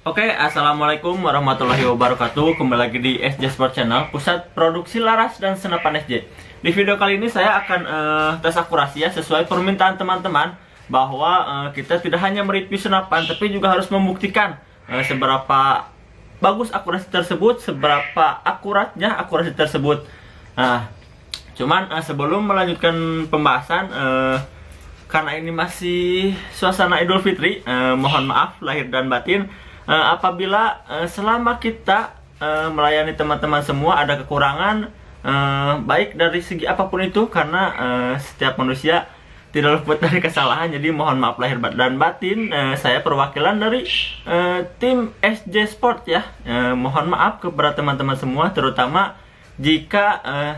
Oke, assalamualaikum warahmatullahi wabarakatuh. Kembali lagi di SJ Sport Channel, pusat produksi laras dan senapan SJ. Di video kali ini saya akan uh, tes akurasi ya sesuai permintaan teman-teman bahwa uh, kita tidak hanya mereview senapan, tapi juga harus membuktikan uh, seberapa bagus akurasi tersebut, seberapa akuratnya akurasi tersebut. Nah, cuman uh, sebelum melanjutkan pembahasan. Uh, karena ini masih suasana Idul Fitri, uh, mohon maaf lahir dan batin uh, apabila uh, selama kita uh, melayani teman-teman semua ada kekurangan uh, baik dari segi apa pun itu karena uh, setiap manusia tidak luput dari kesalahan jadi mohon maaf lahir dan batin uh, saya perwakilan dari uh, tim SJ Sport ya. Uh, mohon maaf kepada teman-teman semua terutama jika uh,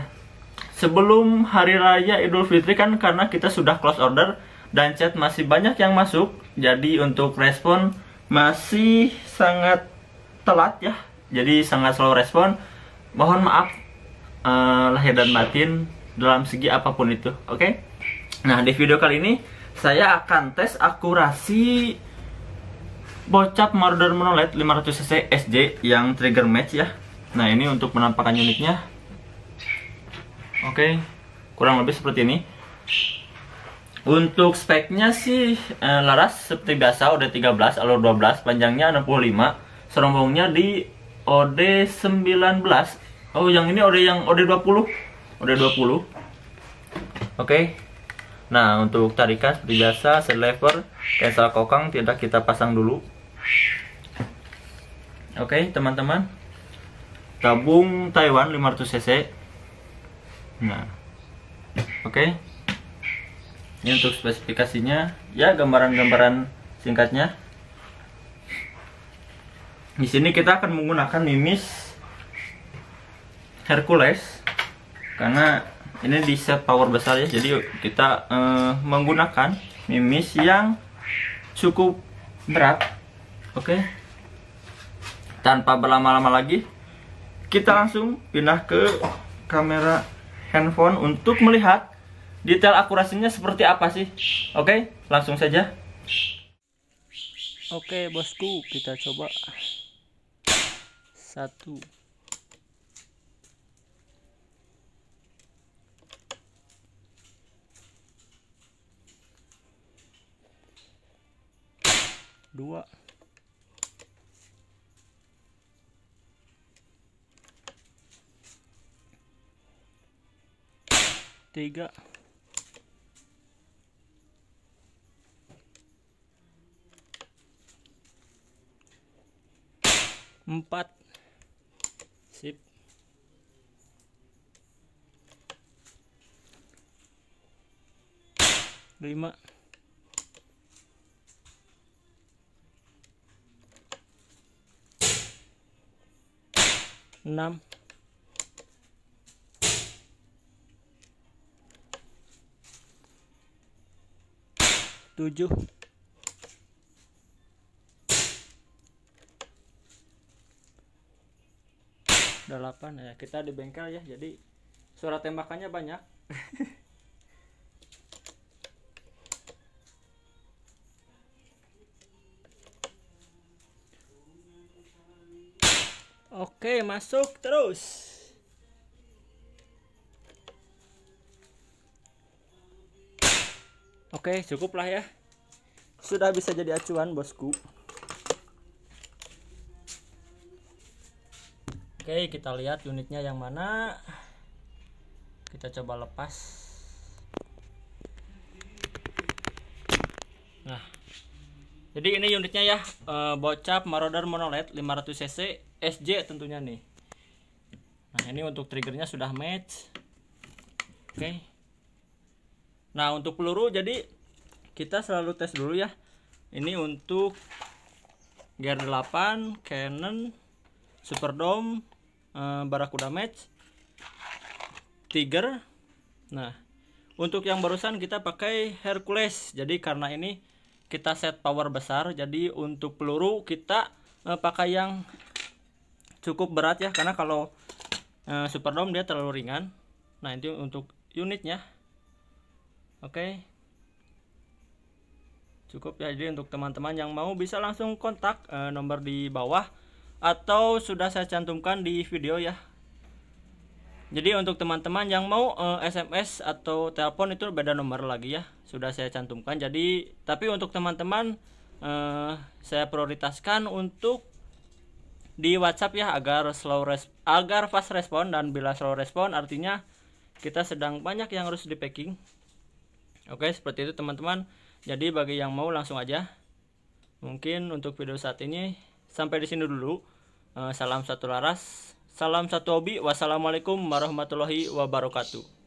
sebelum hari raya Idul Fitri kan karena kita sudah close order dan chat masih banyak yang masuk jadi untuk respon masih sangat telat ya jadi sangat slow respon mohon maaf uh, lahir dan batin dalam segi apa pun itu oke okay? nah di video kali ini saya akan tes akurasi bocap Marauder Monolith 500cc SJ yang trigger match ya nah ini untuk penampakan unitnya oke okay. kurang lebih seperti ini untuk speknya sih eh, Laras seperti biasa OD 13 alur 12 panjangnya 65 serombongnya di OD 19 Oh yang ini OD yang OD 20 OD 20 Oke. Okay. Nah untuk tarikan seperti biasa set lever cancel kokang tidak kita pasang dulu. Oke okay, teman-teman. Tabung Taiwan 500 cc. Nah. Oke. okay ini untuk spesifikasinya. Ya gambaran-gambaran singkatnya. Di sini kita akan menggunakan mimis Hercules karena ini di set power besar ya. Jadi kita uh, menggunakan mimis yang cukup berat. Oke? Okay. tanpa berlama-lama lagi kita langsung pindah ke kamera handphone untuk melihat detail akurasinya seperti apa sih? Oke langsung saja. Oke bosku kita coba. Satu. Dua. Tiga empat. Sip. Lima. Enam. Tujuh delapan ya kita di bengkel ya jadi suara tembakannya banyak Oke, masuk terus. Oke, cukup lah ya. Sudah bisa jadi acuan, bosku. Oke kita lihat unitnya yang mana. Kita coba lepas. Nah jadi ini unitnya ya e, bocap Marauder Monolith 500cc SJ tentunya nih. Nah ini untuk triggernya sudah match. Oke. Nah untuk peluru jadi kita selalu tes dulu ya. Ini untuk gear 8 Canon Superdome uh, Barakuda Match. Tiger. Nah untuk yang barusan kita pakai Hercules. Jadi karena ini kita set power besar jadi untuk peluru kita uh, pakai yang cukup berat ya karena kalau uh, Superdome dia terlalu ringan. Nah itu untuk unitnya. Oke. Okay. cukup ya jadi untuk teman-teman yang mau bisa langsung kontak eh, nomor di bawah atau sudah saya cantumkan di video ya. Jadi untuk teman-teman yang mau eh, SMS atau telepon itu beda nomor lagi ya. Sudah saya cantumkan. Jadi tapi untuk teman-teman eh, saya prioritaskan untuk di WhatsApp ya agar slow res agar fast respon dan bila slow respon artinya kita sedang banyak yang harus di packing. Oke seperti itu teman-teman. Jadi bagi yang mau langsung aja. Mungkin untuk video saat ini sampai di sini dulu. Eh, salam satu laras. Salam satu hobi. Wassalamualaikum warahmatullahi wabarakatuh